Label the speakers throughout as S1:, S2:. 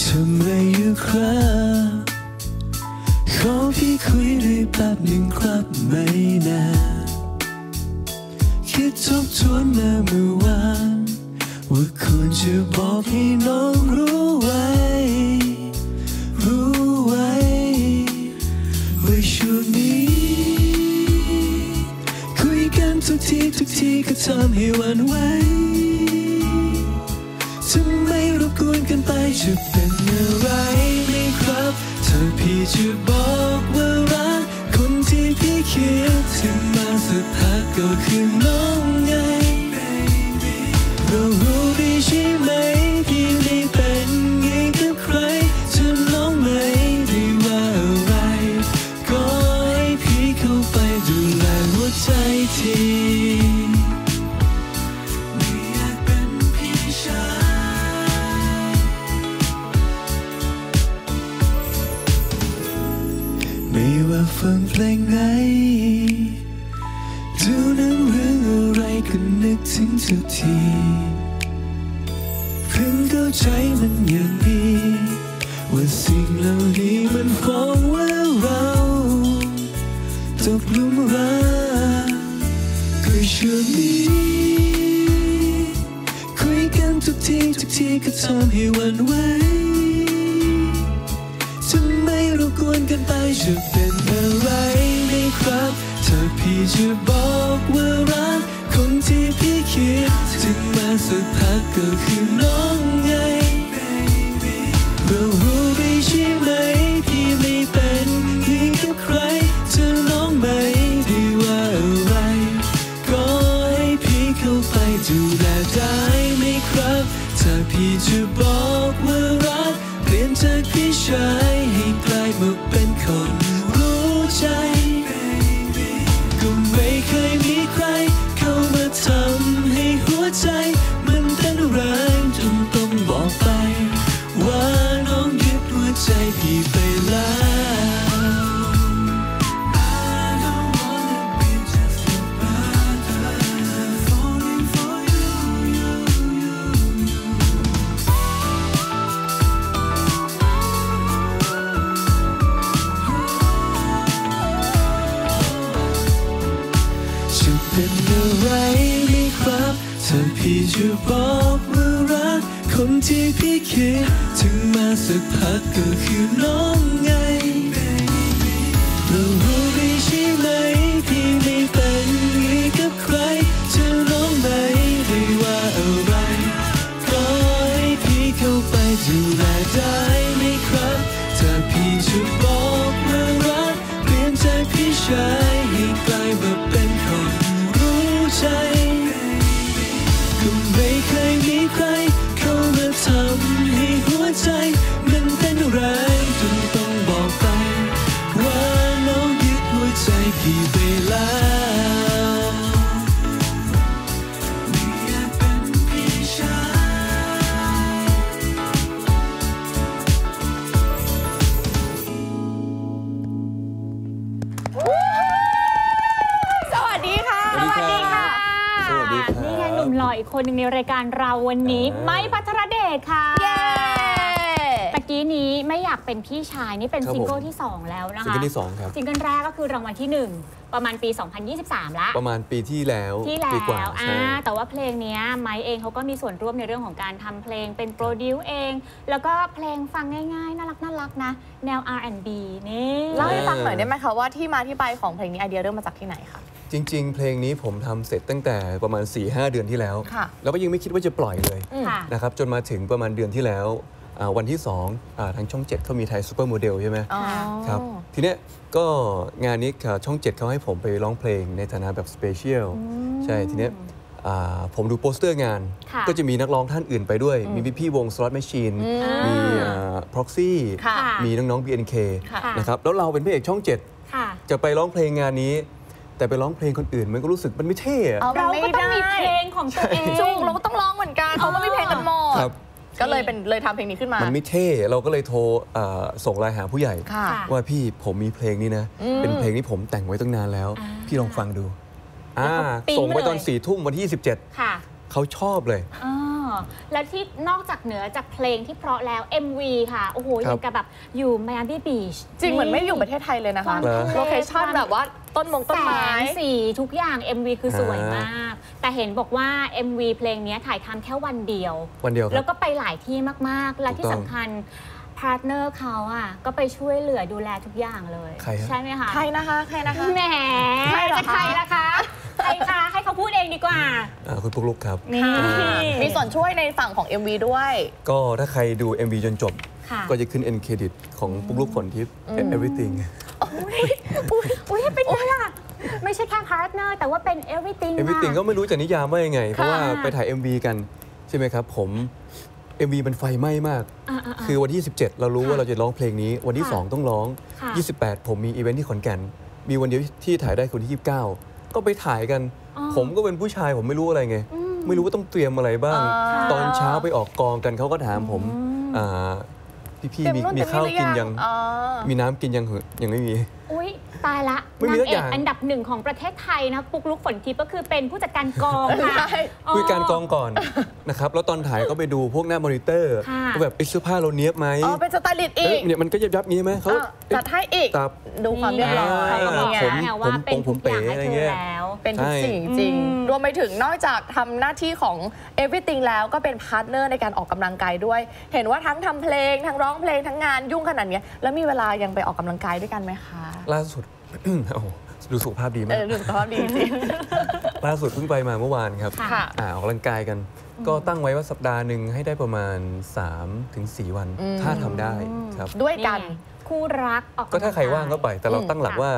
S1: ทำไรอยู่ครับขอพี่คุยด้วยแป๊บหนึ่งครับไม่นานคิดทบทวนมาเมื่อวานว่าควรจะบอกให้น้องรู้ไว้ รู้ไว้ว่าช่วงนี้ คุยกันทุกทีทุกทีก็ทำให้วันไหว จะเป็นอะไรไหมครับถ้าพี่จะบอกว่ารักคนที่พี่คิดถึงมาสักพักก็คือน้องไง ดูหนังเรื่องอะไรก็นึกถึงทุกทีเพิ่งเข้าใจมันอย่างดีว่าสิ่งเหล่านี้มันฟ้องว่าเราตกลุมรักก็ช่วงนี้คุยกันทุกทีทุกทีก็ทำให้วันไหวทำไมเรากวนกันไปจะเป็นอะไรไหมครับ ถ้าพี่จะบอกว่ารักคนที่พี่คิดถึงมาสักพักก็คือน้องไงเรารู้ดีใช่ไหมพี่ไม่เป็นยิ่งกับใครเธอน้องไหม่ได้ว่าอะไร ก็ให้พี่เข้าไปดูแลได้ไหมครับ ถ้าพี่จะบอกว่ารักเปลี่ยนจากพี่ชายให้กลายมาเป็นคนรู้ใจ พี่ไปแล้ว I don't wanna be just your brother falling for you, you, you. จะเป็นอะไรไหมครับถ้าพี่จะบอกว่ารักคน ที่พี่คิด ถึงมาสักพักก็คือน้องไง คนหนึ่งใน
S2: รา
S3: ยการเราวันนี้
S2: อ่า
S3: ไมค์ ภัทรเดชค่ะ
S4: เย้
S3: ตะกี้นี้ไม่อยากเป็นพี่ชายนี่เป็น
S2: ครับ
S3: ซิงเกิล
S2: ผม
S3: ที่ 2 แล้วนะ
S2: ซิง
S3: คะ
S2: เกิลที่สองครับ
S3: ซิงเกิลแรกก็คือรางวัลที่ 1 ประมาณปี 2023 ละ
S2: ประมาณปีที่แล้ว
S3: ที่แล้
S2: ปีกว่า
S3: วอ่า
S2: ใช่
S3: แต่ว่าเพลงเนี้ยไมค์เองเขาก็มีส่วนร่วมในเรื่องของการทำเพลงเป็น produce เอง แล้วก็เพลงฟังง่ายๆ น่ารักน่ารักนะ แนว R&B นี่
S4: เล่าให้ฟังหน่อยได้ไหมคะว่าที่มาที่ไปของเพลงนี้ไอเดียเริ่มมาจากที่ไหนคะ
S2: จริง ๆ เพลงนี้ผมทำเสร็จตั้งแต่ประมาณ 4-5เดือนที่แล้ว
S4: ค่ะ
S2: แล้วก็ยังไม่คิดว่าจะปล่อยเลย
S4: อืม
S3: ค่ะ
S2: นะครับจนมาถึงประมาณเดือนที่แล้วอ่าวันที่2อ่าทางช่อง 7เขามีไทยซูเปอร์โมเดลใช่ไหม
S4: อ๋อ
S2: ครับทีเนี้ยก็งานนี้ค่ะช่อง 7เขาให้ผมไปร้องเพลงในฐานะแบบ special ใช่ทีเนี้ยอ่าผมดูโปสเตอร์งาน
S3: ค่ะ
S2: ก็จะมีนักร้องท่านอื่นไปด้วย มีพี่ๆวง Slot Machine มี PROXIE
S4: ค่ะ
S2: มีน้องๆ BNK
S4: ค่ะ
S2: นะครับแล้วเราเป็นพระเอกช่อง
S3: ค่ะ
S2: 7จะไปร้องเพลงงานนี้ แต่ไปร้องเพลงคนอื่นมันก็รู้สึกมันไม่เท่อะ
S4: เอา
S3: เราก็ต้องมีเพลงของตัวเอง
S4: จุงเราก็ต้องร้องเหมือนกันเขาก็มีเพลงกันหมด
S2: ครับ
S4: ก็เลยเป็นเลยทำเพลงนี้ขึ้นมา
S2: มันไม่เท่ เราก็เลยโทรเอ่อส่งไลน์หาผู้ใหญ่
S4: ค่ะ
S3: ค่ะ
S2: ว่าพี่ผมมีเพลงนี้นะ
S4: อืม
S2: เป็นเพลงที่ผมแต่งไว้ตั้งนานแล้ว
S3: อ่า
S2: พี่ลองฟังดูอ่า
S3: แล้วก็ปิ๊ง
S2: ส่งไปตอน
S3: เลย
S2: สี่ทุ่มวันที่ 27
S3: ค่ะ
S2: เขาชอบเลย
S3: อ่า แล้วที่นอกจากเหนือจากเพลงที่เพราะแล้ว MV ค่ะ โอ้โห
S2: ครั
S3: ยั
S2: บ
S3: งกับแบบอยู่ Miami Beach
S4: จริงเหมือนไม่อยู่ประเทศไทยเลยนะคะ
S2: เหรอ
S4: location แบบว่าต้นมงต้นไม้
S3: แสงสีทุกอย่าง MV คือสวย
S2: อ่าม
S3: มาก แต่เห็นบอกว่า MV เพลงนี้ถ่ายทำแค่วันเดียว
S2: วันเดียวค
S3: แล้
S2: รับ
S3: วก็ไปหลายที่มาก ๆ และที่
S2: ถูกต้
S3: สำ
S2: อง
S3: คัญ partner เขาอะก็ไปช่วยเหลือดูแลทุกอย่างเลย
S2: ใครฮะ
S3: ใช่ไหมคะ
S4: ใครนะคะ ใครนะคะ
S3: แหม
S4: ใครเหรอคะ
S3: จะใครล่ะคะ ใครคะให้ ว่า
S2: อ่าคุณปุ๊กลุกครับ
S3: นี่
S4: มีส่วนช่วยในฝั่งของ MV ด้วย
S2: ก็ถ้าใครดู MV จนจบ
S3: ค่ะ
S2: ก็จะขึ้น end credit ของปุ๊กลุกฝนทิพย์ everything
S3: อุ้ยเป็นไงล่ะ ไม่ใช่แค่ partner แต่ว่าเป็น everything ค่ะ
S2: everything ก็ไม่รู้จะนิยามว่ายังไง เพราะว่า
S3: ค่ะ
S2: ไปถ่าย MV กันใช่ไหมครับ ผม MV มันไฟไหม้มาก
S3: อ่าๆๆ
S2: คือวันที่17เรารู้
S3: ค่ะ
S2: ว่าเราจะร้องเพลงนี้ วันที่
S3: ค่ะ
S2: 2 ต้องร้อง
S3: ค่ะ
S2: 28 ผมมีอีเวนท์ที่ขอนแก่น มีวันเดียวที่ถ่ายได้คือวันที่ 29 ก็ไปถ่ายกัน
S3: อ๋อ
S2: ผมก็เป็นผู้ชายผมไม่รู้อะไรไง
S3: อืม
S2: ไม่รู้ว่าต้องเตรียมอะไรบ้าง
S4: อ่า
S2: ตอนเช้าไปออกกองกันเขาก็ถามผม
S3: อืม
S2: อ่าพี่ๆมี
S4: เต็นู่น
S2: มี
S4: เต็
S2: ข้าว
S4: หรือ
S2: กินยัง
S4: อ๋อ
S2: มีน้ำกินยังเหอะยังไม่มี
S3: อุ้ย ตายละ
S2: ไม่มี
S3: นาง
S2: สัก
S3: เอ
S2: อกย่าง
S3: อันดับหนึ่งของประเทศไทยนะปุกลุกฝนทิพย์ก็คือเป็นผู้จัดการกองค่ะ
S4: ใช่
S2: คุยการกองก่อน นะครับ แล้วตอนถ่ายก็ไปดูพวกหน้ามอนิเตอร์
S3: ค่ะ
S2: ว่าแบบไอ้เสื้อผ้าเราเนี้ยบไหม
S4: อ๋อเป็นสไตลิสต์อี
S2: เอ้ย
S4: ก
S2: เนี่ยมันก็ยับยับๆงี้ไหมเขา
S4: อะจัดให้อีก
S2: ตับ
S4: ดูความเรียบร้อย
S2: อ่า
S4: นี่ไง
S2: ผม
S3: ไงว่าเป็นทุกอย่างให้
S2: ผมเป๋อะไร
S3: เธ
S2: เงี้
S3: อยแล้ว
S4: เป็นทุก
S2: ใช่
S4: สิ่งจริง
S3: อืม
S4: รวมไปถึงนอกจากทำหน้าที่ของ everything แล้วก็เป็นพาร์ทเนอร์ในการออกกำลังกายด้วย เห็นว่าทั้งทำเพลง ทั้งร้องเพลงทั้งงานยุ่งขนาดเนี้ยแล้วมีเวลายังไปออกกำลังกายด้วยกันไหมคะ
S2: ล่าสุดโอ้โหดูสุขภาพดี
S4: เอ
S2: มาก
S4: อดูสุขภาพดีจริง
S2: ล่าสุดเพิ่งไปมาเมื่อวานครับ
S4: ค่ะ
S2: อ่าออกกำลังกายกัน ก็ตั้งไว้ว่าสัปดาห์หนึ่งให้ได้ประมาณ3-4ถึง4วัน
S4: อืม
S2: ถ้าทำได้ครับ
S4: ด้วยกัน
S3: ไง คู่รักออกำลัง
S2: ก็ถ้าใครว่างก็ไป แต่เรา
S4: อืม
S2: ตั้งหลัก
S3: ค่ะ
S2: ว่า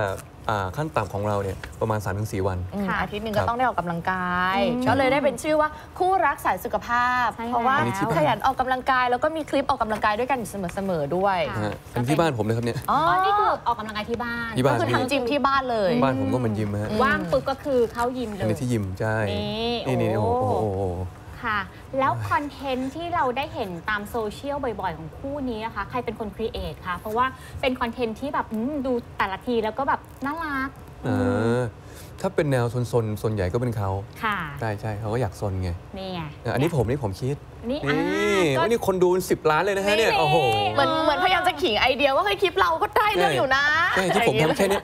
S2: อ่าขั้นต่ำของเราเนี่ยประมาณ 3-4 วัน
S4: อืม
S3: ค่ะ
S4: อาทิตย์หนึ่ง
S2: ครั
S4: ก็
S2: บ
S4: ต้องได้ออกกำลังกาย
S3: อืม
S4: ก็เลยได้เป็นชื่อว่าคู่รักสายสุขภาพ
S3: ใช่
S4: เพราะว่า
S2: อันนี้ที่บ้าน
S4: ขยันออกกำลังกาย แล้วก็มีคลิปออกกำลังกายด้วยกันอยู่เสมอๆด้วย
S3: ค่ะ
S2: นะฮะอันนี้ที่บ้านผมเลยครับเนี่ย
S4: อ๋อ
S3: อ๋อนี่คือออกกำลังกายที่บ้าน
S2: ที่บ้าน
S4: ก็คือทำจิมที่บ้านเลย
S2: บ้านผมก็เหมันยิมฮะ
S3: ว่างปุ๊บก็คือเข้ายิมเล
S2: อัน
S3: ย
S2: นี้ที่ยิมใช่
S3: นี่
S2: นี่นี่
S3: โอ้
S2: โอ้โหโอ้โห
S3: ค่ะ แล้ว content ที่เราได้เห็นตามโซเชียลบ่อยๆ ของคู่นี้นะคะ ใครเป็นคน create คะเพราะว่าเป็น content ที่แบบอืมดูแต่ละทีแล้วก็แบบน่ารัก
S2: อ่าถ้าเป็นแนวซนๆส่วนใหญ่ก็เป็นเขา
S3: ค่ะ
S2: ใช่ใช่เขาก็อยากซนไง
S3: นี่ไง
S2: อะอันนี้ผมนี่ผมคิด
S3: นี่
S2: นี่
S3: อ่าก็
S2: วันนี้คนดูเป็นสิบล้านเลยนะฮะเนี่ย
S3: นี่
S2: โอ้โห
S4: เหมือนเหมือนพยายามจะขิงไอเดียว่าเฮ้ยคลิปเราก็ได้เรื่องอยู่นะ
S2: ใช่ที่ผมทำแค่เนี้ย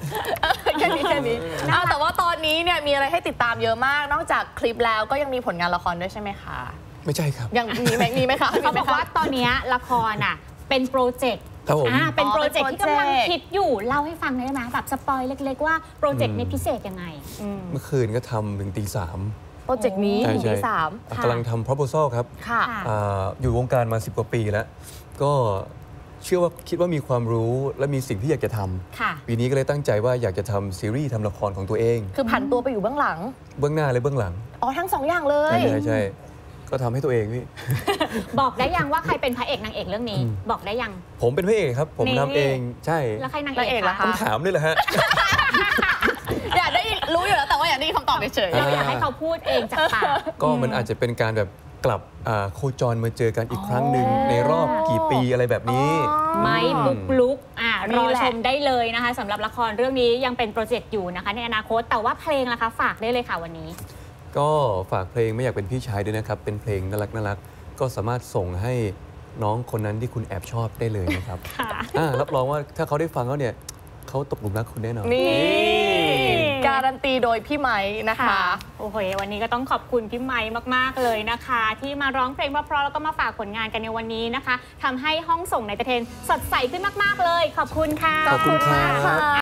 S4: แค่นี้แค่นี้เอาแต่ว่าตอนนี้เนี่ยมีอะไรให้ติดตามเยอะมาก นอกจากคลิปแล้วก็ยังมีผลงานละครด้วยใช่ไหมคะ
S2: ไม่ใช่ครับ
S4: ยังมีไหมมีไหมคะมี
S3: เขา
S4: ไหม
S3: บอก
S4: คะ
S3: ว่าตอนเนี้ยละครอะเป็น project
S2: ครับผม
S3: อ่าเป็น
S4: อ๋อ
S3: project เป็
S4: น
S3: ที่กำลัง
S4: project
S3: คิดอยู่เล่าให้ฟังได้ไหมแบบ spoil เล็กๆว่าโปรเจกต์
S2: อืม
S3: นี้พิเศษยังไงอืม
S2: เมื่อคืนก็ทำถึงตีสาม
S4: project นี้
S2: ใช่
S4: ถึง
S2: ใช่
S4: ที่สาม
S3: ค่ะ
S2: กำลังทำ proposal ครับ
S4: ค่ะ
S3: ค่ะ
S2: อ่าอยู่วงการมา 10 กว่าปีแล้ว ก็ เชื่อว่าคิดว่ามีความรู้และมีสิ่งที่อยากจะทำ
S3: ค่ะ
S2: ปีนี้ก็เลยตั้งใจว่าอยากจะทำซีรีส์ทำละครของตัวเอง
S4: คือผันตัวไปอยู่เบื้องหลัง
S2: เบื้องหน้าและเบื้องหลัง
S4: อ๋อ ทั้งสองอย่างเล
S2: ใช่
S4: ย
S2: ใช่ใช่ก็ทำให้ตัวเองพี่
S3: บอกได้ยังว่าใครเป็นพระเอกนางเอกเรื่องนี้
S2: อืม
S3: บอกได้ยัง
S2: ผมเป็นพระเอกครับ ผม
S3: นี่
S2: ทำเองใช่
S3: แล้วใครนาง
S4: นางเอ
S3: เอกก
S4: ล่ะ
S3: คะ
S4: คะ
S2: ต้องถามด้วยเหรอฮะ
S4: อยากได้รู้อยู่แล้วแต่ว่าอยากได้ยินคำตอบเฉย
S2: อ่
S3: เราอยากให้เขาพูดเองจากปาก
S2: ก็มันอาจจะเป็นการแบบ กลับอ่าโคจรมาเจอกันอีกครั้งหนึ่งในรอบกี่ปีอะไรแบบนี้
S4: ๆ
S3: ไม้บุกลุกอะร
S4: นี่
S3: อ
S4: แหละ
S3: ชมได้เลยนะคะสำหรับละครเรื่องนี้ยังเป็นโปรเจกต์อยู่นะคะ ในอนาคตแต่ว่าเพลงล่ะคะ ฝากได้เลยค่ะวันนี้
S2: ก็ฝากเพลงไม่อยากเป็นพี่ชายด้วยนะครับ เป็นเพลงน่ารักน่ารักก็สามารถส่งให้น้องคนนั้นที่คุณแอบชอบได้เลยนะครับ
S3: ค่ะ
S2: อ่ารับรองว่าถ้าเขาได้ฟังแล้วเนี่ยเขาตกหลุมรักคุณแน่นอน
S4: นี่
S3: นี่
S4: การันตีโดยพี่ไม้นะคะ
S3: ค่ะโอ้โห วันนี้ก็ต้องขอบคุณพี่ไม้มาก ๆ เลยนะคะ ที่มาร้องเพลงเพราะๆแล้วก็มาฝากผลงานกันในวันนี้นะคะทำให้ห้องส่งในตะเทน สดใสขึ้นมาก ๆ เลย ขอบคุณค่ะ
S2: ขอบคุณครับ